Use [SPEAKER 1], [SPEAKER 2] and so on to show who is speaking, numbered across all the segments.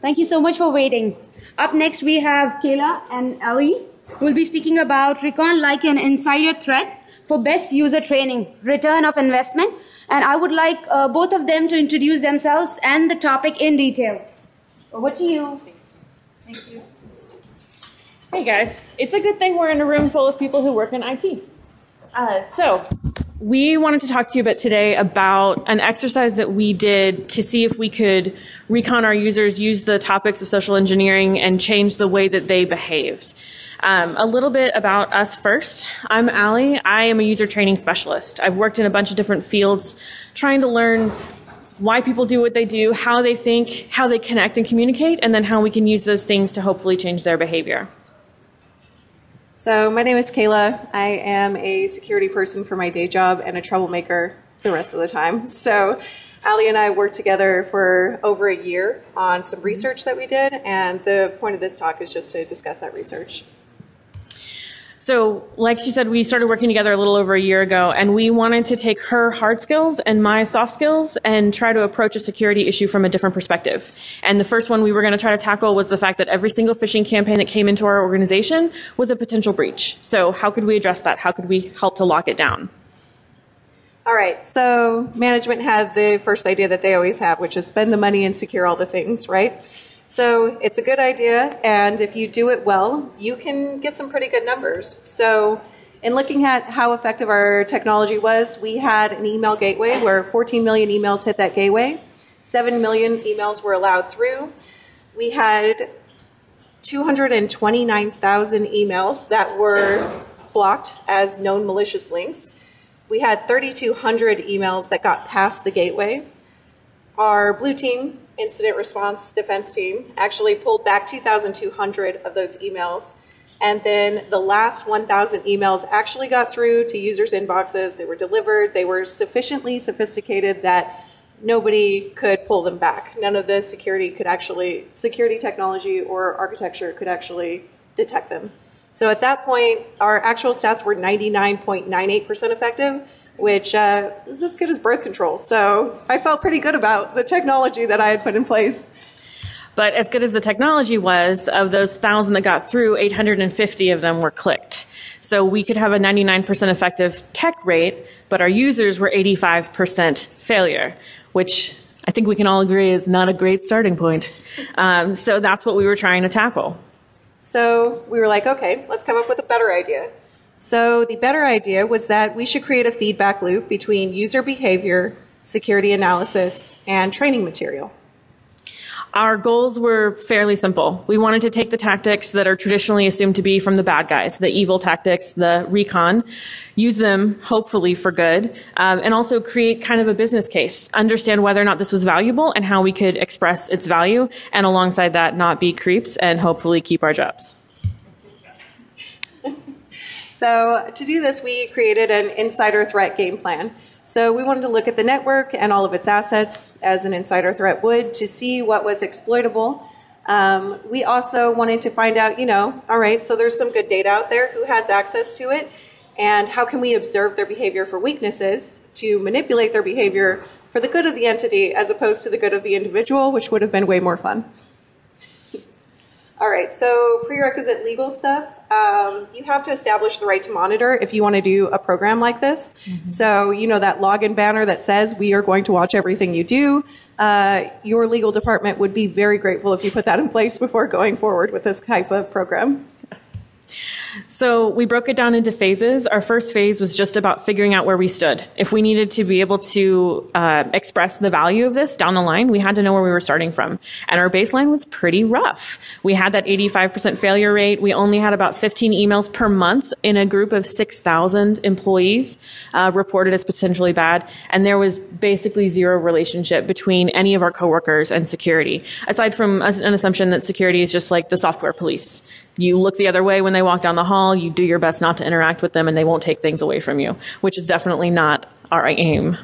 [SPEAKER 1] Thank you so much for waiting. Up next, we have Kayla and Ali who will be speaking about Recon like an insider threat for best user training, return of investment. And I would like uh, both of them to introduce themselves and the topic in detail. Over to you.
[SPEAKER 2] Thank you. Hey guys, it's a good thing we're in a room full of people who work in IT. Uh, so, we wanted to talk to you about today about an exercise that we did to see if we could recon our users, use the topics of social engineering, and change the way that they behaved. Um, a little bit about us first. I'm Allie. I am a user training specialist. I've worked in a bunch of different fields trying to learn why people do what they do, how they think, how they connect and communicate, and then how we can use those things to hopefully change their behavior.
[SPEAKER 3] So, my name is Kayla. I am a security person for my day job and a troublemaker the rest of the time. So, Ali and I worked together for over a year on some research that we did, and the point of this talk is just to discuss that research.
[SPEAKER 2] So, like she said, we started working together a little over a year ago, and we wanted to take her hard skills and my soft skills and try to approach a security issue from a different perspective. And the first one we were going to try to tackle was the fact that every single phishing campaign that came into our organization was a potential breach. So, how could we address that? How could we help to lock it down?
[SPEAKER 3] All right, so management had the first idea that they always have, which is spend the money and secure all the things, right? So it's a good idea, and if you do it well, you can get some pretty good numbers. So, in looking at how effective our technology was, we had an email gateway where 14 million emails hit that gateway, 7 million emails were allowed through. We had 229,000 emails that were blocked as known malicious links. We had 3,200 emails that got past the gateway. Our blue team incident response defense team actually pulled back 2,200 of those emails. And then the last 1,000 emails actually got through to users' inboxes. They were delivered. They were sufficiently sophisticated that nobody could pull them back. None of the security could actually, security technology or architecture could actually detect them. So at that point, our actual stats were 99.98% effective, which uh, is as good as birth control. So I felt pretty good about the technology that I had put in place.
[SPEAKER 2] But as good as the technology was, of those thousand that got through, 850 of them were clicked. So we could have a 99% effective tech rate, but our users were 85% failure, which I think we can all agree is not a great starting point. Um, so that's what we were trying to tackle.
[SPEAKER 3] So we were like, okay, let's come up with a better idea. So the better idea was that we should create a feedback loop between user behavior, security analysis, and training material.
[SPEAKER 2] Our goals were fairly simple. We wanted to take the tactics that are traditionally assumed to be from the bad guys, the evil tactics, the recon, use them hopefully for good, um, and also create kind of a business case, understand whether or not this was valuable and how we could express its value, and alongside that, not be creeps and hopefully keep our jobs.
[SPEAKER 3] So to do this, we created an insider threat game plan. So we wanted to look at the network and all of its assets as an insider threat would to see what was exploitable. Um, we also wanted to find out, you know, all right, so there's some good data out there. Who has access to it? And how can we observe their behavior for weaknesses to manipulate their behavior for the good of the entity as opposed to the good of the individual, which would have been way more fun. All right, so prerequisite legal stuff. Um, you have to establish the right to monitor if you want to do a program like this. Mm-hmm. So, you know, that login banner that says, we are going to watch everything you do. Uh, your legal department would be very grateful if you put that in place before going forward with this type of program.
[SPEAKER 2] So we broke it down into phases. Our first phase was just about figuring out where we stood. If we needed to be able to uh, express the value of this down the line, we had to know where we were starting from. And our baseline was pretty rough. We had that 85% failure rate. We only had about 15 emails per month in a group of 6,000 employees uh, reported as potentially bad. And there was basically zero relationship between any of our coworkers and security, aside from an assumption that security is just like the software police you look the other way when they walk down the hall, you do your best not to interact with them, and they won't take things away from you, which is definitely not our aim.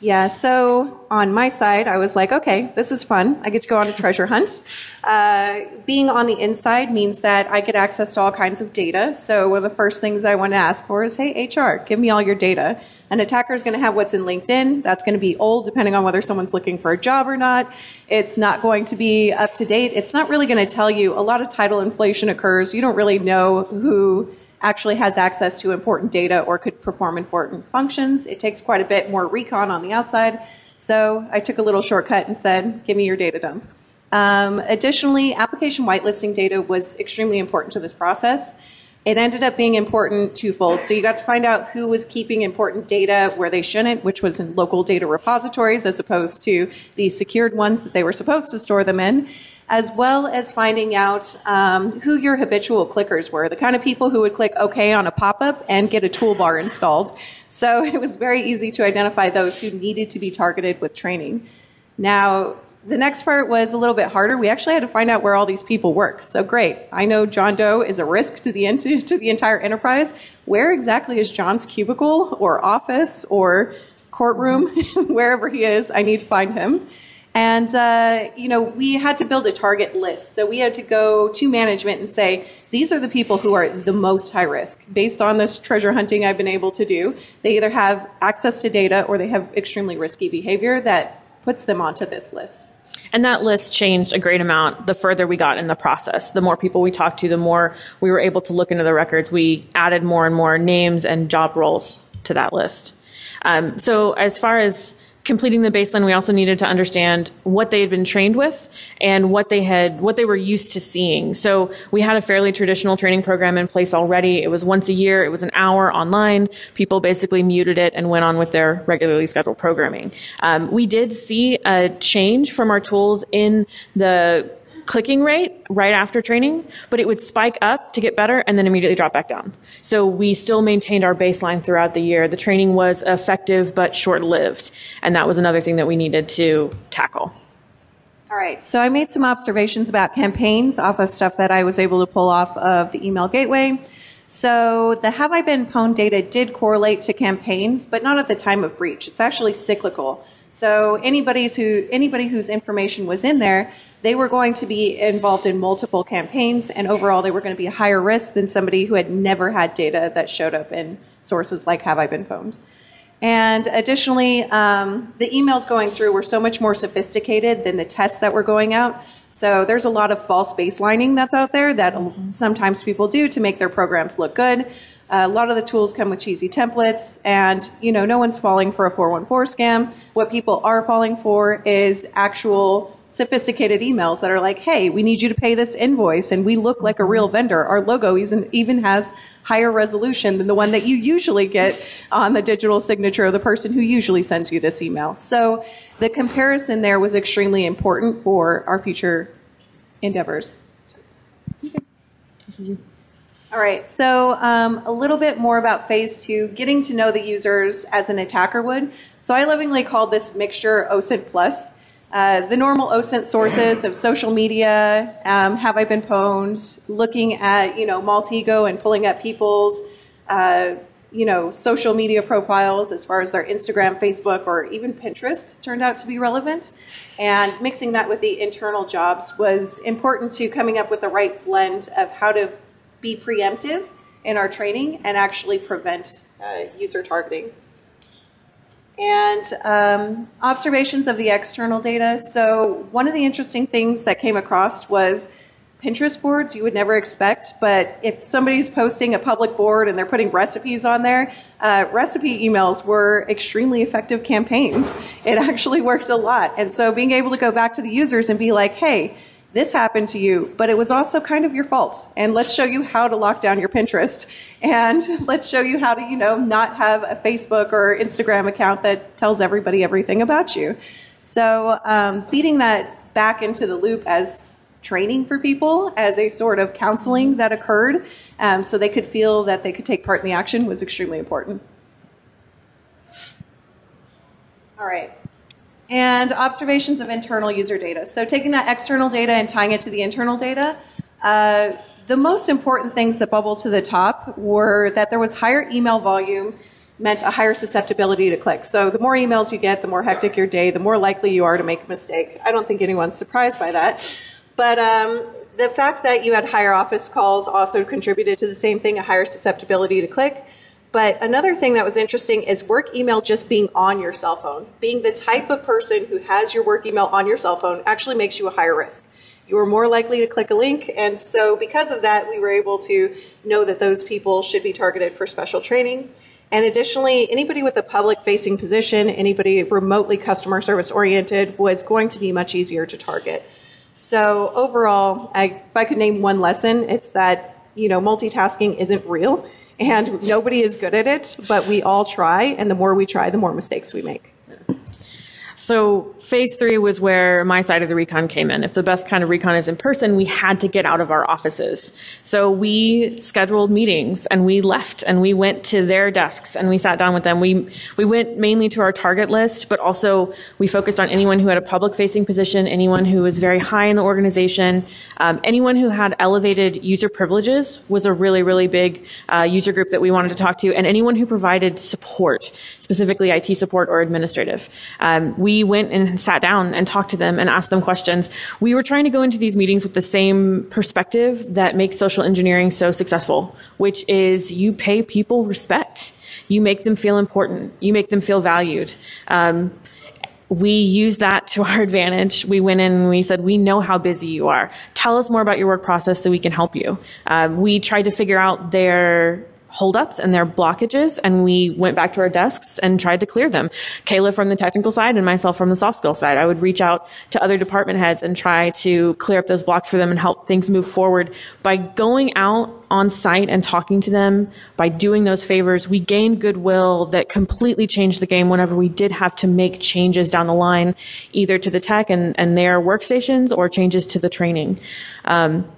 [SPEAKER 3] Yeah, so on my side, I was like, okay, this is fun. I get to go on a treasure hunt. Uh, being on the inside means that I get access to all kinds of data. So one of the first things I want to ask for is, hey, HR, give me all your data. An attacker is going to have what's in LinkedIn. That's going to be old, depending on whether someone's looking for a job or not. It's not going to be up to date. It's not really going to tell you. A lot of title inflation occurs. You don't really know who actually has access to important data or could perform important functions. It takes quite a bit more recon on the outside. So I took a little shortcut and said, give me your data dump. Um, additionally, application whitelisting data was extremely important to this process. It ended up being important twofold. So you got to find out who was keeping important data where they shouldn't, which was in local data repositories as opposed to the secured ones that they were supposed to store them in, as well as finding out um, who your habitual clickers were, the kind of people who would click OK on a pop up and get a toolbar installed. So it was very easy to identify those who needed to be targeted with training. Now, the next part was a little bit harder. We actually had to find out where all these people work. So great. I know John Doe is a risk to the, to the entire enterprise. Where exactly is John's cubicle or office or courtroom? Wherever he is, I need to find him. And, uh, you know, we had to build a target list. So we had to go to management and say, these are the people who are the most high risk. Based on this treasure hunting I've been able to do, they either have access to data or they have extremely risky behavior that puts them onto this list.
[SPEAKER 2] And that list changed a great amount the further we got in the process. The more people we talked to, the more we were able to look into the records. We added more and more names and job roles to that list. Um, so as far as completing the baseline, we also needed to understand what they had been trained with and what they had, what they were used to seeing. So we had a fairly traditional training program in place already. It was once a year. It was an hour online. People basically muted it and went on with their regularly scheduled programming. Um, we did see a change from our tools in the clicking rate right after training, but it would spike up to get better and then immediately drop back down. So we still maintained our baseline throughout the year. The training was effective but short lived, and that was another thing that we needed to tackle.
[SPEAKER 3] All right, so I made some observations about campaigns off of stuff that I was able to pull off of the email gateway. So the have I been pwned data did correlate to campaigns, but not at the time of breach. It's actually cyclical. So anybody's who anybody whose information was in there they were going to be involved in multiple campaigns, and overall, they were going to be a higher risk than somebody who had never had data that showed up in sources like Have I Been Pwned? And additionally, um, the emails going through were so much more sophisticated than the tests that were going out. So there's a lot of false baselining that's out there that sometimes people do to make their programs look good. Uh, a lot of the tools come with cheesy templates, and you know no one's falling for a 414 scam. What people are falling for is actual sophisticated emails that are like, hey, we need you to pay this invoice and we look like a real vendor. Our logo even has higher resolution than the one that you usually get on the digital signature of the person who usually sends you this email. So the comparison there was extremely important for our future endeavors. Okay. This is you. All right, so um, a little bit more about phase two, getting to know the users as an attacker would. So I lovingly called this mixture OSINT plus. Uh, the normal OSINT sources of social media, um, have I been pwned, looking at, you know, Maltego and pulling up people's, uh, you know, social media profiles as far as their Instagram, Facebook, or even Pinterest turned out to be relevant. And mixing that with the internal jobs was important to coming up with the right blend of how to be preemptive in our training and actually prevent uh, user targeting and um, observations of the external data. So, one of the interesting things that came across was Pinterest boards you would never expect, but if somebody's posting a public board and they're putting recipes on there, uh, recipe emails were extremely effective campaigns. It actually worked a lot. And so, being able to go back to the users and be like, hey, this happened to you, but it was also kind of your fault. And let's show you how to lock down your Pinterest. And let's show you how to, you know, not have a Facebook or Instagram account that tells everybody everything about you. So um, feeding that back into the loop as training for people, as a sort of counseling that occurred, um, so they could feel that they could take part in the action was extremely important. All right and observations of internal user data. So taking that external data and tying it to the internal data. Uh, the most important things that bubbled to the top were that there was higher email volume meant a higher susceptibility to click. So the more emails you get, the more hectic your day, the more likely you are to make a mistake. I don't think anyone's surprised by that. But um, the fact that you had higher office calls also contributed to the same thing, a higher susceptibility to click. But another thing that was interesting is work email just being on your cell phone. Being the type of person who has your work email on your cell phone actually makes you a higher risk. You are more likely to click a link. And so, because of that, we were able to know that those people should be targeted for special training. And additionally, anybody with a public facing position, anybody remotely customer service oriented, was going to be much easier to target. So, overall, I, if I could name one lesson, it's that you know multitasking isn't real and nobody is good at it, but we all try, and the more we try, the more mistakes we make.
[SPEAKER 2] So phase three was where my side of the recon came in. If the best kind of recon is in person, we had to get out of our offices. So we scheduled meetings and we left and we went to their desks and we sat down with them. We, we went mainly to our target list, but also we focused on anyone who had a public facing position, anyone who was very high in the organization, um, anyone who had elevated user privileges was a really, really big uh, user group that we wanted to talk to, and anyone who provided support, specifically IT support or administrative. Um, we went and sat down and talked to them and asked them questions. We were trying to go into these meetings with the same perspective that makes social engineering so successful, which is you pay people respect. You make them feel important. You make them feel valued. Um, we use that to our advantage. We went in and we said, we know how busy you are. Tell us more about your work process so we can help you. Um, we tried to figure out their holdups and their blockages and we went back to our desks and tried to clear them. Kayla from the technical side and myself from the soft skill side. I would reach out to other department heads and try to clear up those blocks for them and help things move forward. By going out on site and talking to them, by doing those favors, we gained goodwill that completely changed the game whenever we did have to make changes down the line, either to the tech and, and their workstations or changes to the training. Um,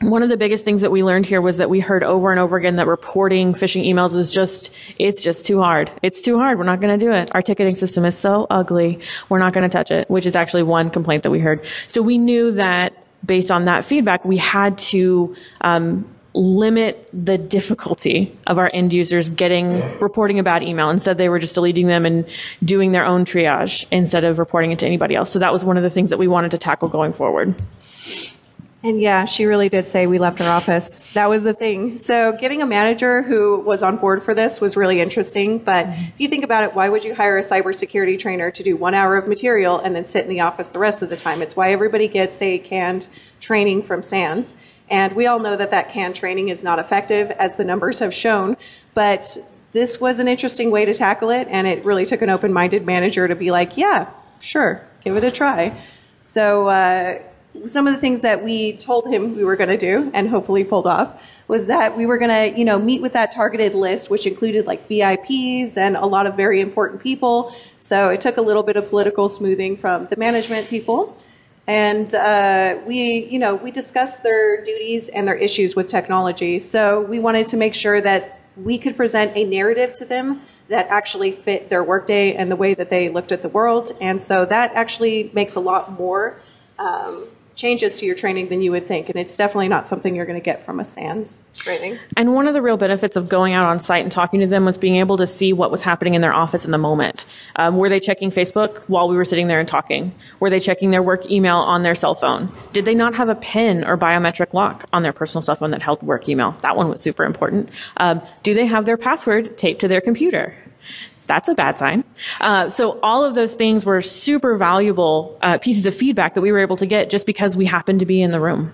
[SPEAKER 2] one of the biggest things that we learned here was that we heard over and over again that reporting phishing emails is just, it's just too hard. It's too hard. We're not going to do it. Our ticketing system is so ugly. We're not going to touch it, which is actually one complaint that we heard. So we knew that based on that feedback, we had to, um, limit the difficulty of our end users getting reporting a bad email. Instead, they were just deleting them and doing their own triage instead of reporting it to anybody else. So that was one of the things that we wanted to tackle going forward.
[SPEAKER 3] And yeah, she really did say we left her office. That was the thing. So getting a manager who was on board for this was really interesting. But if you think about it, why would you hire a cybersecurity trainer to do one hour of material and then sit in the office the rest of the time? It's why everybody gets a canned training from SANS. And we all know that that canned training is not effective, as the numbers have shown. But this was an interesting way to tackle it, and it really took an open minded manager to be like, yeah, sure, give it a try. So, uh, some of the things that we told him we were going to do and hopefully pulled off was that we were going to, you know, meet with that targeted list, which included like VIPs and a lot of very important people. So it took a little bit of political smoothing from the management people. And uh, we, you know, we discussed their duties and their issues with technology. So we wanted to make sure that we could present a narrative to them that actually fit their workday and the way that they looked at the world. And so that actually makes a lot more um, changes to your training than you would think. And it's definitely not something you're going to get from a SANS training.
[SPEAKER 2] And one of the real benefits of going out on site and talking to them was being able to see what was happening in their office in the moment. Um, were they checking Facebook while we were sitting there and talking? Were they checking their work email on their cell phone? Did they not have a PIN or biometric lock on their personal cell phone that held work email? That one was super important. Um, do they have their password taped to their computer? That's a bad sign. Uh, so all of those things were super valuable uh, pieces of feedback that we were able to get just because we happened to be in the room.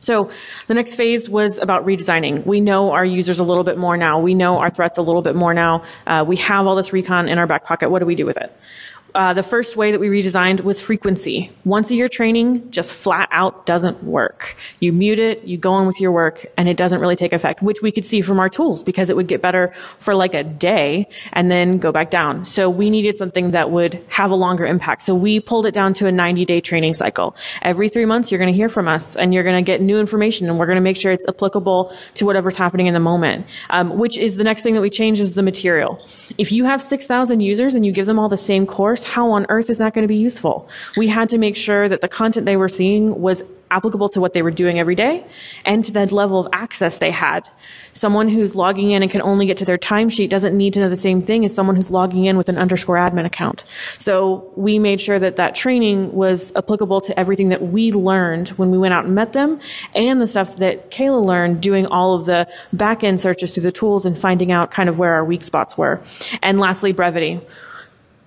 [SPEAKER 2] So the next phase was about redesigning. We know our users a little bit more now. We know our threats a little bit more now. Uh, we have all this recon in our back pocket. What do we do with it? Uh, the first way that we redesigned was frequency. Once a year training just flat out doesn't work. You mute it, you go on with your work, and it doesn't really take effect, which we could see from our tools because it would get better for like a day and then go back down. So we needed something that would have a longer impact. So we pulled it down to a 90 day training cycle. Every three months, you're going to hear from us and you're going to get new information and we're going to make sure it's applicable to whatever's happening in the moment, um, which is the next thing that we change is the material. If you have 6,000 users and you give them all the same course, how on earth is that going to be useful? We had to make sure that the content they were seeing was applicable to what they were doing every day and to the level of access they had. Someone who's logging in and can only get to their timesheet doesn't need to know the same thing as someone who's logging in with an underscore admin account. So we made sure that that training was applicable to everything that we learned when we went out and met them and the stuff that Kayla learned doing all of the back end searches through the tools and finding out kind of where our weak spots were. And lastly, brevity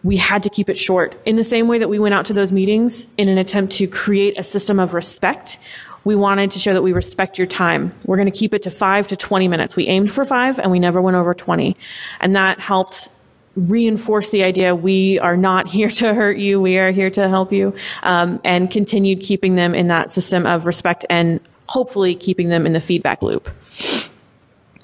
[SPEAKER 2] we had to keep it short. In the same way that we went out to those meetings in an attempt to create a system of respect, we wanted to show that we respect your time. We're going to keep it to five to 20 minutes. We aimed for five and we never went over 20. And that helped reinforce the idea we are not here to hurt you, we are here to help you, um, and continued keeping them in that system of respect and hopefully keeping them in the feedback loop.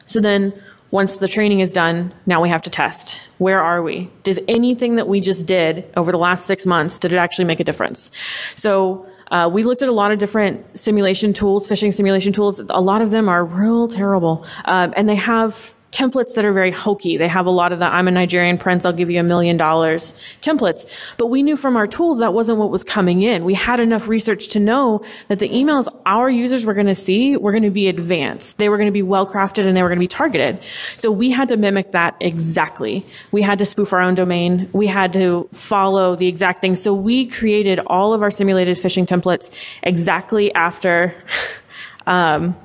[SPEAKER 2] So then once the training is done, now we have to test. Where are we? Does anything that we just did over the last six months, did it actually make a difference? So uh, we looked at a lot of different simulation tools, phishing simulation tools. A lot of them are real terrible, uh, and they have templates that are very hokey. They have a lot of the I'm a Nigerian prince, I'll give you a million dollars templates. But we knew from our tools that wasn't what was coming in. We had enough research to know that the emails our users were going to see were going to be advanced. They were going to be well crafted and they were going to be targeted. So we had to mimic that exactly. We had to spoof our own domain. We had to follow the exact thing. So we created all of our simulated phishing templates exactly after um,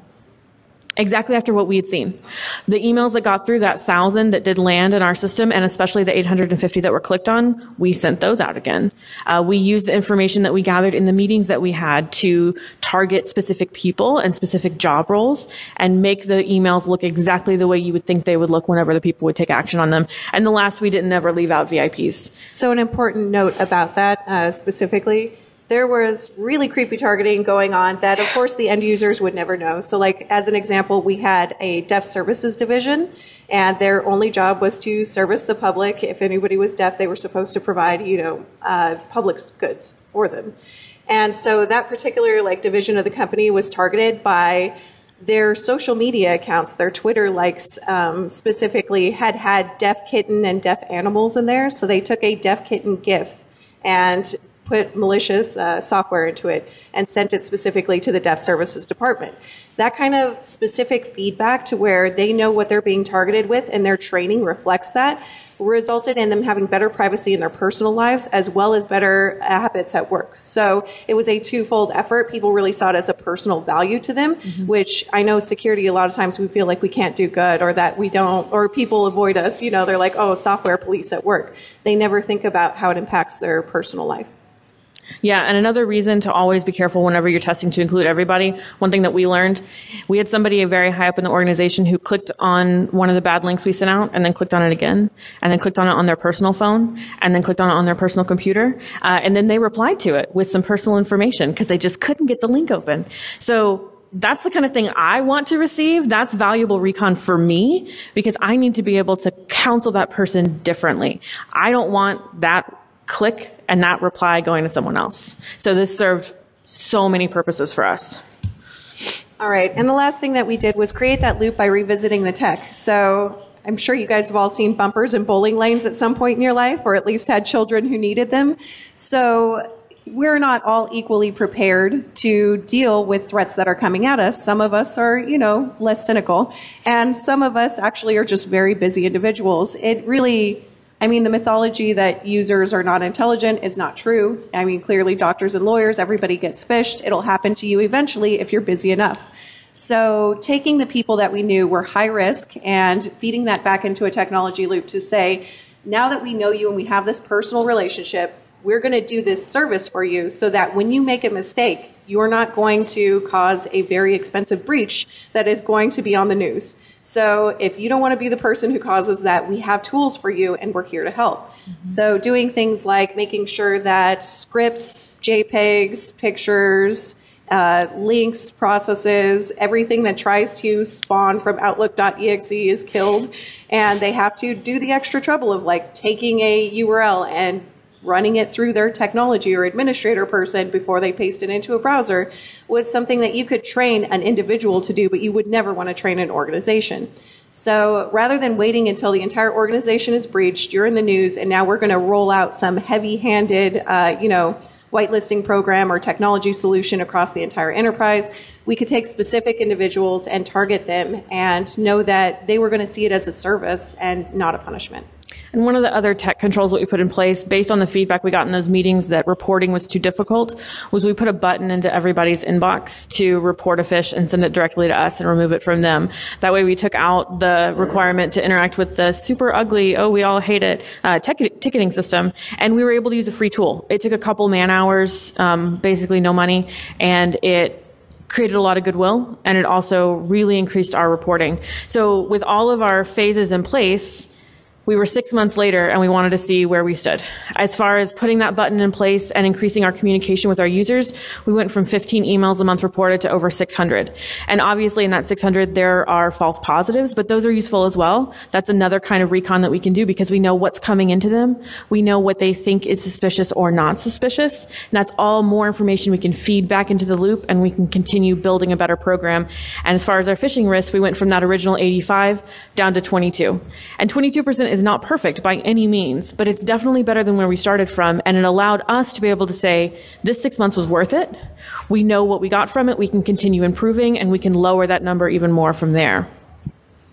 [SPEAKER 2] exactly after what we had seen. The emails that got through that thousand that did land in our system, and especially the 850 that were clicked on, we sent those out again. Uh, we used the information that we gathered in the meetings that we had to target specific people and specific job roles and make the emails look exactly the way you would think they would look whenever the people would take action on them. And the last, we didn't ever leave out VIPs.
[SPEAKER 3] So an important note about that uh, specifically there was really creepy targeting going on that, of course, the end users would never know. So, like, as an example, we had a deaf services division, and their only job was to service the public. If anybody was deaf, they were supposed to provide, you know, uh, public goods for them. And so that particular like division of the company was targeted by their social media accounts, their Twitter likes um, specifically had had deaf kitten and deaf animals in there. So they took a deaf kitten GIF and put malicious uh, software into it and sent it specifically to the deaf services department. That kind of specific feedback to where they know what they're being targeted with and their training reflects that resulted in them having better privacy in their personal lives as well as better habits at work. So it was a twofold effort. People really saw it as a personal value to them, mm-hmm. which I know security, a lot of times we feel like we can't do good or that we don't, or people avoid us. You know, they're like, oh, software police at work. They never think about how it impacts their personal life.
[SPEAKER 2] Yeah, and another reason to always be careful whenever you're testing to include everybody. One thing that we learned, we had somebody very high up in the organization who clicked on one of the bad links we sent out and then clicked on it again and then clicked on it on their personal phone and then clicked on it on their personal computer. Uh, and then they replied to it with some personal information because they just couldn't get the link open. So that's the kind of thing I want to receive. That's valuable recon for me because I need to be able to counsel that person differently. I don't want that click and not reply going to someone else. So this served so many purposes for us.
[SPEAKER 3] All right. And the last thing that we did was create that loop by revisiting the tech. So I'm sure you guys have all seen bumpers and bowling lanes at some point in your life, or at least had children who needed them. So we're not all equally prepared to deal with threats that are coming at us. Some of us are, you know, less cynical, and some of us actually are just very busy individuals. It really I mean, the mythology that users are not intelligent is not true. I mean, clearly, doctors and lawyers, everybody gets phished. It'll happen to you eventually if you're busy enough. So, taking the people that we knew were high risk and feeding that back into a technology loop to say, now that we know you and we have this personal relationship, we're going to do this service for you so that when you make a mistake, you're not going to cause a very expensive breach that is going to be on the news. So if you don't want to be the person who causes that, we have tools for you and we're here to help. Mm-hmm. So doing things like making sure that scripts, JPEGs, pictures, uh, links, processes, everything that tries to spawn from Outlook.exe is killed. And they have to do the extra trouble of like taking a URL and running it through their technology or administrator person before they paste it into a browser was something that you could train an individual to do, but you would never want to train an organization. So rather than waiting until the entire organization is breached, you're in the news, and now we're going to roll out some heavy-handed, uh, you know, whitelisting program or technology solution across the entire enterprise. We could take specific individuals and target them and know that they were going to see it as a service and not a punishment.
[SPEAKER 2] And one of the other tech controls that we put in place, based on the feedback we got in those meetings that reporting was too difficult, was we put a button into everybody's inbox to report a phish and send it directly to us and remove it from them. That way we took out the requirement to interact with the super ugly, oh, we all hate it, uh, ticketing system. And we were able to use a free tool. It took a couple man hours, um, basically no money, and it created a lot of goodwill and it also really increased our reporting. So with all of our phases in place, we were six months later and we wanted to see where we stood. As far as putting that button in place and increasing our communication with our users, we went from 15 emails a month reported to over 600. And obviously in that 600, there are false positives, but those are useful as well. That's another kind of recon that we can do because we know what's coming into them. We know what they think is suspicious or not suspicious. And that's all more information we can feed back into the loop and we can continue building a better program. And as far as our phishing risk, we went from that original 85 down to 22. And 22% is not perfect by any means, but it's definitely better than where we started from. And it allowed us to be able to say, this six months was worth it. We know what we got from it. We can continue improving and we can lower that number even more from there.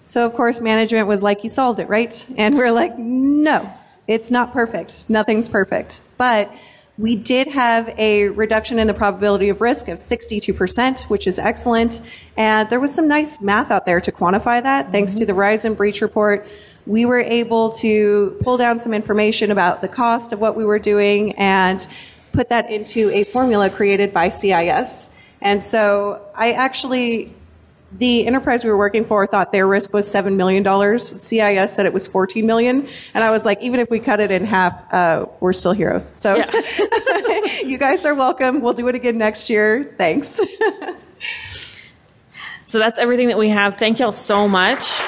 [SPEAKER 3] So, of course, management was like, you solved it, right? And we're like, no, it's not perfect. Nothing's perfect. But we did have a reduction in the probability of risk of 62%, which is excellent. And there was some nice math out there to quantify that, mm-hmm. thanks to the Verizon breach report we were able to pull down some information about the cost of what we were doing and put that into a formula created by CIS. And so I actually, the enterprise we were working for thought their risk was $7 million. CIS said it was 14 million. And I was like, even if we cut it in half, uh, we're still heroes. So yeah. you guys are welcome. We'll do it again next year. Thanks.
[SPEAKER 2] so that's everything that we have. Thank y'all so much.